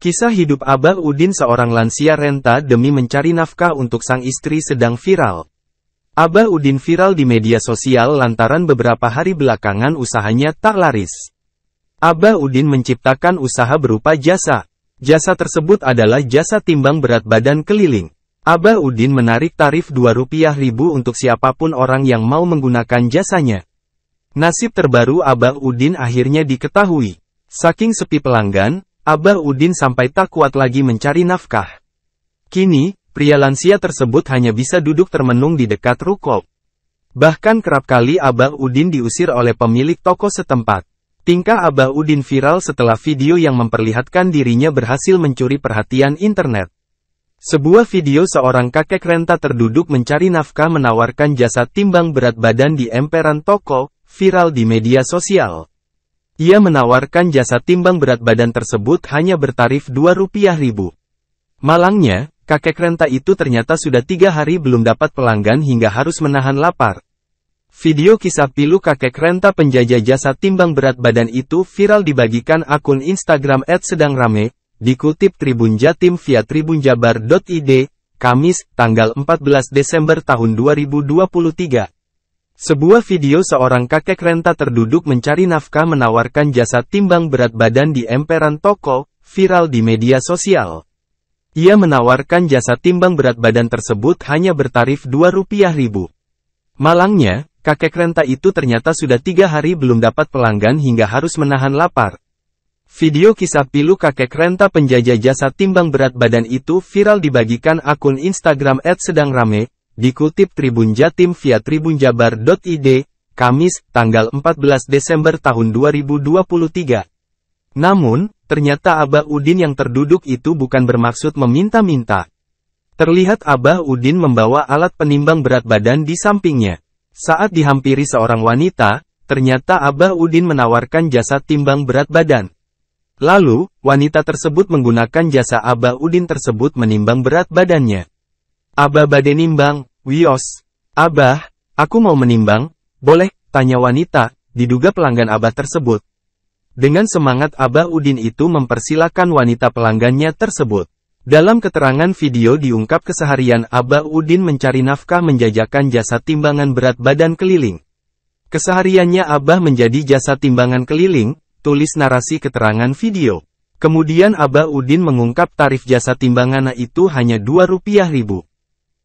Kisah hidup Abah Udin seorang lansia renta demi mencari nafkah untuk sang istri sedang viral. Abah Udin viral di media sosial lantaran beberapa hari belakangan usahanya tak laris. Abah Udin menciptakan usaha berupa jasa. Jasa tersebut adalah jasa timbang berat badan keliling. Abah Udin menarik tarif Rp2.000 untuk siapa pun orang yang mau menggunakan jasanya. Nasib terbaru Abah Udin akhirnya diketahui. Saking sepi pelanggan, Abah Udin sampai tak kuat lagi mencari nafkah. Kini, pria lansia tersebut hanya bisa duduk termenung di dekat ruko. Bahkan kerap kali Abah Udin diusir oleh pemilik toko setempat. Tingkah Abah Udin viral setelah video yang memperlihatkan dirinya berhasil mencuri perhatian internet. Sebuah video seorang kakek renta terduduk mencari nafkah menawarkan jasa timbang berat badan di emperan toko, viral di media sosial. Ia menawarkan jasa timbang berat badan tersebut hanya bertarif Rp2.000. Malangnya, kakek renta itu ternyata sudah tiga hari belum dapat pelanggan hingga harus menahan lapar. Video kisah pilu kakek renta penjajah jasa timbang berat badan itu viral dibagikan akun Instagram sedang rame, dikutip Tribun Jatim via tribunjabar.id, Kamis, tanggal 14 Desember tahun 2023. Sebuah video seorang kakek renta terduduk mencari nafkah menawarkan jasa timbang berat badan di emperan toko, viral di media sosial. Ia menawarkan jasa timbang berat badan tersebut hanya bertarif Rp2.000. Malangnya, kakek renta itu ternyata sudah tiga hari belum dapat pelanggan hingga harus menahan lapar. Video kisah pilu kakek renta penjajah jasa timbang berat badan itu viral dibagikan akun Instagram sedang rame, Dikutip Tribun Jatim via tribunjabar.id, Kamis, tanggal 14 Desember tahun 2023. Namun, ternyata Abah Udin yang terduduk itu bukan bermaksud meminta-minta. Terlihat Abah Udin membawa alat penimbang berat badan di sampingnya. Saat dihampiri seorang wanita, ternyata Abah Udin menawarkan jasa timbang berat badan. Lalu, wanita tersebut menggunakan jasa Abah Udin tersebut menimbang berat badannya. Abah bade nimbang, Wios. Abah, aku mau menimbang, boleh, tanya wanita, diduga pelanggan Abah tersebut. Dengan semangat Abah Udin itu mempersilahkan wanita pelanggannya tersebut. Dalam keterangan video diungkap keseharian Abah Udin mencari nafkah menjajakan jasa timbangan berat badan keliling. Kesehariannya Abah menjadi jasa timbangan keliling, tulis narasi keterangan video. Kemudian Abah Udin mengungkap tarif jasa timbangan itu hanya Rp2.000.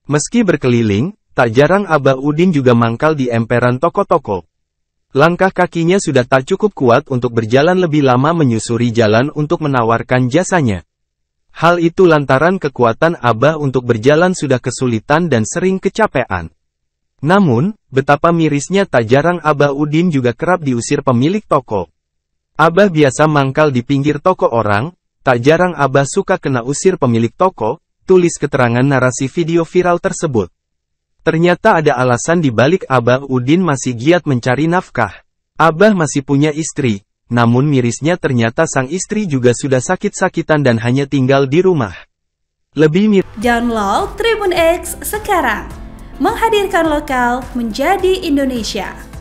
Meski berkeliling, tak jarang Abah Udin juga mangkal di emperan toko-toko. Langkah kakinya sudah tak cukup kuat untuk berjalan lebih lama menyusuri jalan untuk menawarkan jasanya. Hal itu lantaran kekuatan Abah untuk berjalan sudah kesulitan dan sering kecapean. Namun, betapa mirisnya tak jarang Abah Udin juga kerap diusir pemilik toko. Abah biasa mangkal di pinggir toko orang, tak jarang Abah suka kena usir pemilik toko, tulis keterangan narasi video viral tersebut. Ternyata ada alasan di balik Abah Udin masih giat mencari nafkah. Abah masih punya istri, namun mirisnya ternyata sang istri juga sudah sakit-sakitan dan hanya tinggal di rumah. Lebih mir Download Tribun X sekarang. Menghadirkan lokal menjadi Indonesia.